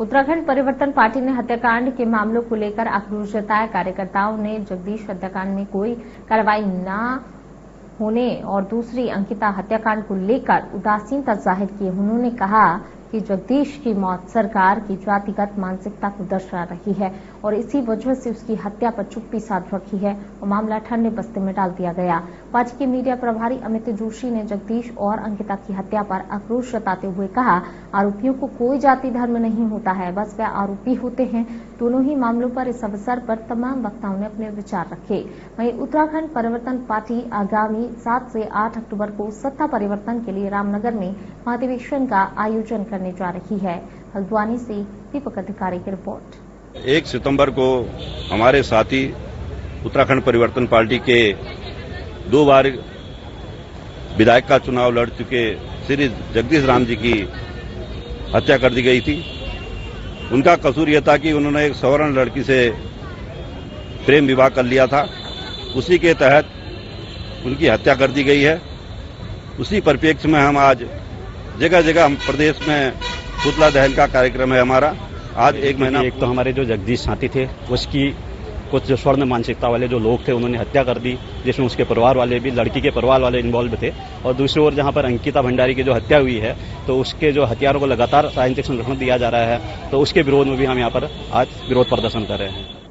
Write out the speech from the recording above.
उत्तराखंड परिवर्तन पार्टी ने हत्याकांड के मामलों को लेकर आक्रोश जताया कार्यकर्ताओं ने जगदीश हत्याकांड में कोई कार्रवाई न होने और दूसरी अंकिता हत्याकांड को लेकर उदासीनता ज़ाहिर की। उन्होंने कहा कि जगदीश की मौत सरकार की जातिगत मानसिकता को दर्शा रही है और इसी वजह से उसकी हत्या पर चुप्पी साध रखी है और मामला ठंडे बस्ते में डाल दिया गया। पार्टी के मीडिया प्रभारी अमित जोशी ने जगदीश और अंकिता की हत्या पर आक्रोश जताते हुए कहा, आरोपियों को कोई जाति धर्म नहीं होता है, बस वे आरोपी होते हैं। दोनों ही मामलों पर इस अवसर पर तमाम वक्ताओं ने अपने विचार रखे। वहीं उत्तराखंड परिवर्तन पार्टी आगामी सात से आठ अक्टूबर को सत्ता परिवर्तन के लिए रामनगर में महाधिवेशन का आयोजन करने जा रही है। हल्द्वानी से दीपक अधिकारी की रिपोर्ट। एक सितंबर को हमारे साथी उत्तराखंड परिवर्तन पार्टी के दो बार विधायक का चुनाव लड़ चुके श्री जगदीश राम जी की हत्या कर दी गई थी। उनका कसूर यह था कि उन्होंने एक सवर्ण लड़की से प्रेम विवाह कर लिया था। उसी के तहत उनकी हत्या कर दी गई है। उसी परिप्रेक्ष्य में हम आज जगह जगह हम प्रदेश में पुतला दहन का कार्यक्रम है हमारा। आज एक महीना एक तो हमारे जो जगदीश साथी थे उसकी कुछ जो स्वर्ण मानसिकता वाले जो लोग थे, उन्होंने हत्या कर दी, जिसमें उसके परिवार वाले भी, लड़की के परिवार वाले इन्वॉल्व थे। और दूसरी ओर जहाँ पर अंकिता भंडारी की जो हत्या हुई है तो उसके जो हथियारों को लगातार साइंटिफिक संरक्षण दिया जा रहा है तो उसके विरोध में भी हम यहाँ पर आज विरोध प्रदर्शन कर रहे हैं।